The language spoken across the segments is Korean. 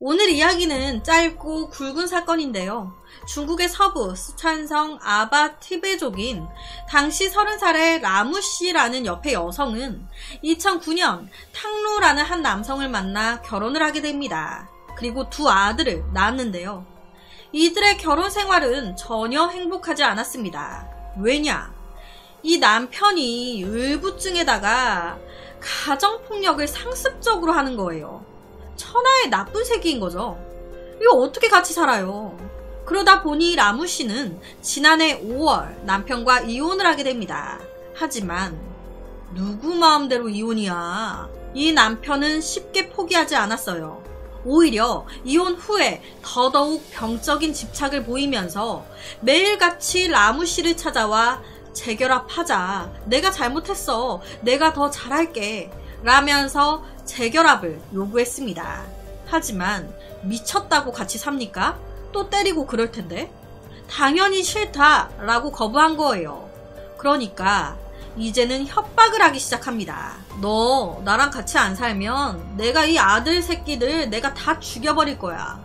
오늘 이야기는 짧고 굵은 사건인데요. 중국의 서부 스촨성 아바 티베족인 당시 30살의 라무 씨라는 옆의 여성은 2009년 탕루라는 한 남성을 만나 결혼을 하게 됩니다. 그리고 두 아들을 낳았는데요. 이들의 결혼 생활은 전혀 행복하지 않았습니다. 왜냐? 이 남편이 의부증에다가 가정폭력을 상습적으로 하는 거예요. 천하의 나쁜 새끼인 거죠. 이거 어떻게 같이 살아요? 그러다 보니 라무 씨는 지난해 5월 남편과 이혼을 하게 됩니다. 하지만 누구 마음대로 이혼이야. 이 남편은 쉽게 포기하지 않았어요. 오히려 이혼 후에 더더욱 병적인 집착을 보이면서 매일같이 라무 씨를 찾아와 재결합하자. 내가 잘못했어. 내가 더 잘할게. 라면서 재결합을 요구했습니다. 하지만 미쳤다고 같이 삽니까? 또 때리고 그럴 텐데? 당연히 싫다 라고 거부한 거예요. 그러니까 이제는 협박을 하기 시작합니다. 너 나랑 같이 안 살면 내가 이 아들 새끼들 내가 다 죽여버릴 거야.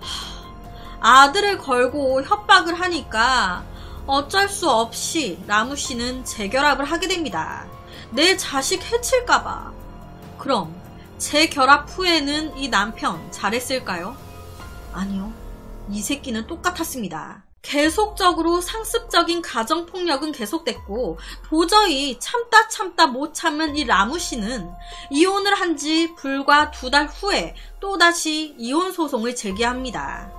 하, 아들을 걸고 협박을 하니까 어쩔 수 없이 라무 씨는 재결합을 하게 됩니다. 내 자식 해칠까봐. 그럼 재결합 후에는 이 남편 잘했을까요? 아니요. 이 새끼는 똑같았습니다. 계속적으로 상습적인 가정폭력은 계속됐고 도저히 참다 참다 못 참은 이 라무 씨는 이혼을 한 지 불과 두 달 후에 또다시 이혼 소송을 제기합니다.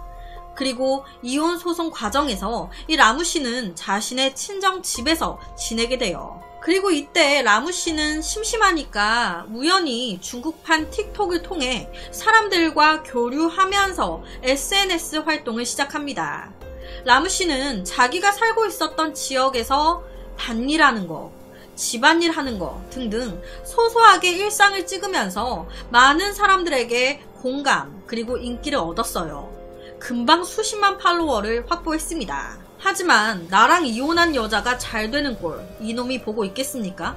그리고 이혼 소송 과정에서 이 라무 씨는 자신의 친정 집에서 지내게 돼요. 그리고 이때 라무 씨는 심심하니까 우연히 중국판 틱톡을 통해 사람들과 교류하면서 SNS 활동을 시작합니다. 라무 씨는 자기가 살고 있었던 지역에서 밭일하는 거, 집안일 하는 거 등등 소소하게 일상을 찍으면서 많은 사람들에게 공감 그리고 인기를 얻었어요. 금방 수십만 팔로워를 확보했습니다. 하지만 나랑 이혼한 여자가 잘 되는 꼴 이놈이 보고 있겠습니까?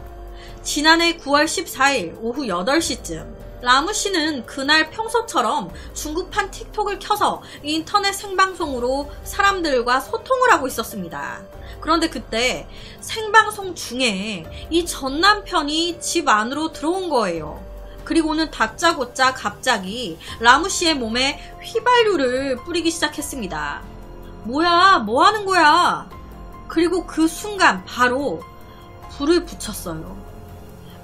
지난해 9월 14일 오후 8시쯤 라무 씨는 그날 평소처럼 중국판 틱톡을 켜서 인터넷 생방송으로 사람들과 소통을 하고 있었습니다. 그런데 그때 생방송 중에 이 전 남편이 집 안으로 들어온 거예요. 그리고는 다짜고짜 갑자기 라무 씨의 몸에 휘발유를 뿌리기 시작했습니다. 뭐야, 뭐 하는 거야? 그리고 그 순간 바로 불을 붙였어요.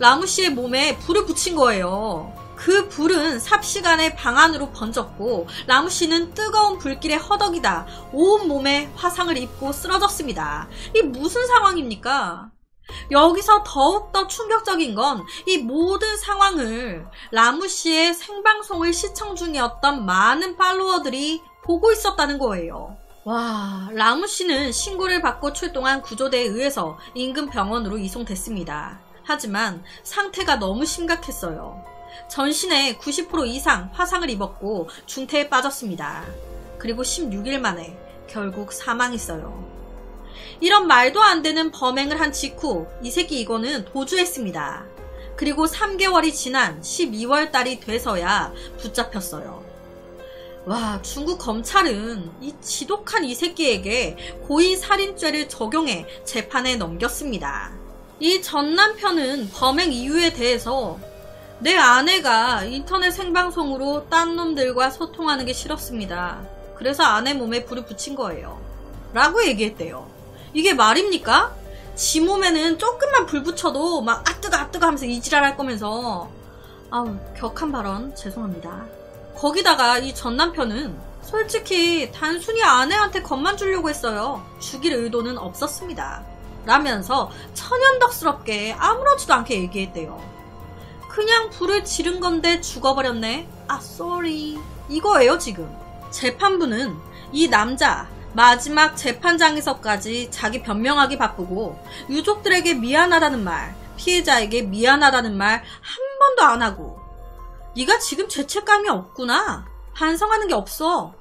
라무 씨의 몸에 불을 붙인 거예요. 그 불은 삽시간에 방 안으로 번졌고 라무 씨는 뜨거운 불길에 허덕이다 온 몸에 화상을 입고 쓰러졌습니다. 이 무슨 상황입니까? 여기서 더욱더 충격적인 건 이 모든 상황을 라무 씨의 생방송을 시청 중이었던 많은 팔로워들이 보고 있었다는 거예요. 와, 라무 씨는 신고를 받고 출동한 구조대에 의해서 인근 병원으로 이송됐습니다. 하지만 상태가 너무 심각했어요. 전신에 90% 이상 화상을 입었고 중태에 빠졌습니다. 그리고 16일 만에 결국 사망했어요. 이런 말도 안 되는 범행을 한 직후 이 새끼 이거는 도주했습니다. 그리고 3개월이 지난 12월 달이 돼서야 붙잡혔어요. 와, 중국 검찰은 이 지독한 이 새끼에게 고의 살인죄를 적용해 재판에 넘겼습니다. 이 전 남편은 범행 이유에 대해서 내 아내가 인터넷 생방송으로 딴 놈들과 소통하는 게 싫었습니다. 그래서 아내 몸에 불을 붙인 거예요. 라고 얘기했대요. 이게 말입니까? 지 몸에는 조금만 불 붙여도 막 아 뜨거 아 뜨거 하면서 이지랄 할 거면서 아우 격한 발언 죄송합니다. 거기다가 이 전 남편은 솔직히 단순히 아내한테 겁만 주려고 했어요. 죽일 의도는 없었습니다. 라면서 천연덕스럽게 아무렇지도 않게 얘기했대요. 그냥 불을 지른 건데 죽어버렸네. 아, sorry. 이거예요, 지금. 재판부는 이 남자, 마지막 재판장에서까지 자기 변명하기 바쁘고 유족들에게 미안하다는 말, 피해자에게 미안하다는 말 한 번도 안 하고 네가 지금 죄책감이 없구나. 반성하는 게 없어.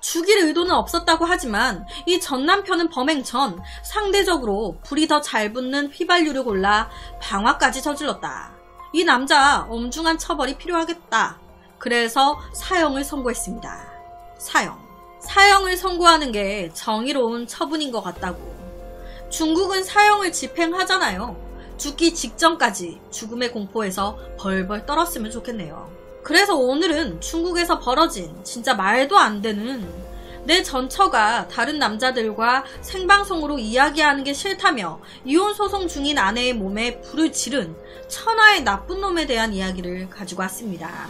죽일 의도는 없었다고 하지만 이 전 남편은 범행 전 상대적으로 불이 더 잘 붙는 휘발유를 골라 방화까지 저질렀다. 이 남자 엄중한 처벌이 필요하겠다. 그래서 사형을 선고했습니다. 사형. 사형을 선고하는 게 정의로운 처분인 것 같다고. 중국은 사형을 집행하잖아요. 죽기 직전까지 죽음의 공포에서 벌벌 떨었으면 좋겠네요. 그래서 오늘은 중국에서 벌어진 진짜 말도 안 되는 내 전처가 다른 남자들과 생방송으로 이야기하는 게 싫다며 이혼 소송 중인 아내의 몸에 불을 지른 천하의 나쁜 놈에 대한 이야기를 가지고 왔습니다.